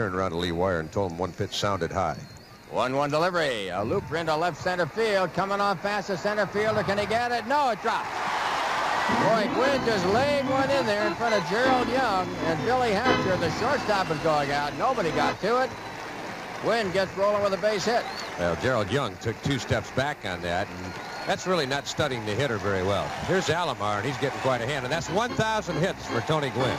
Turned around to Lee Weyer and told him one pitch sounded high. 1-1 delivery. A loop into left center field. Coming on fast to center fielder. Can he get it? No, it drops. Boy, Gwynn just laid one in there in front of Gerald Young. And Billy Hatcher, the shortstop, is going out. Nobody got to it. Gwynn gets rolling with a base hit. Well, Gerald Young took two steps back on that, and that's really not studying the hitter very well. Here's Alomar, and he's getting quite a hand, and that's 1,000 hits for Tony Gwynn.